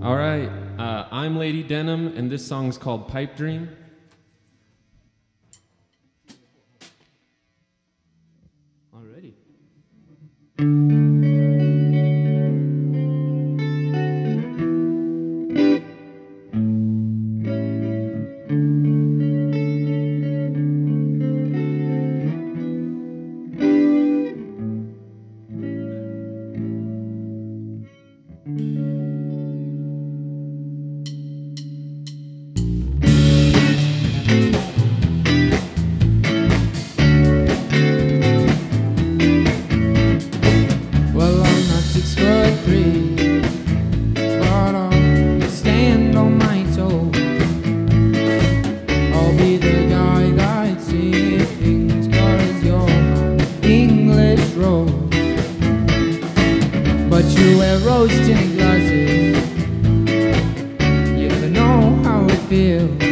All right, uh, I'm Lady Denim, and this song is called Pipe Dream. Already. But I'll stand on my toes. I'll be the guy that you're English rose. But you wear rose tinted glasses, you never know how it feels.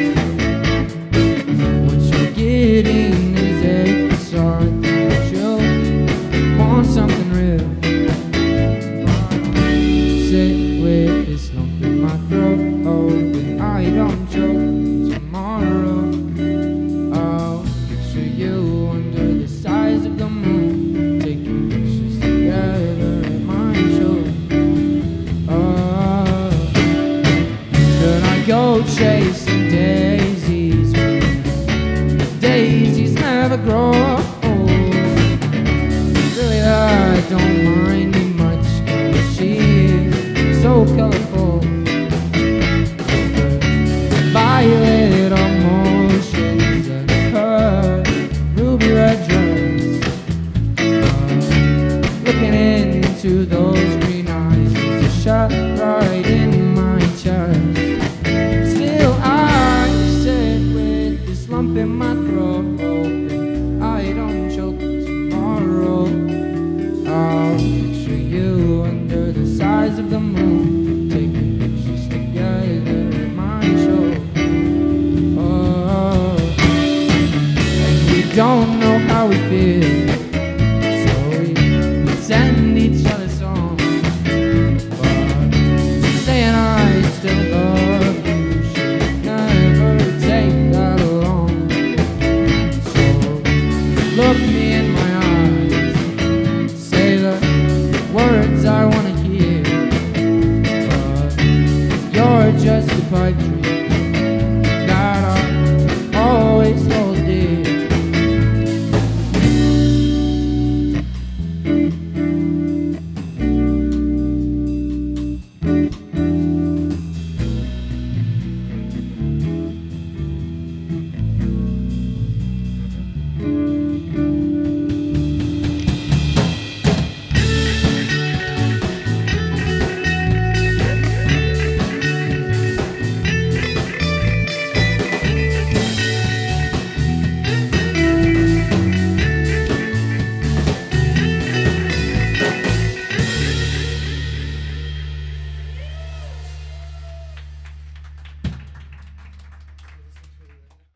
Never grow. Really, I don't mind much. is so colorful. Words I wanna hear. But you're just a pipe dream.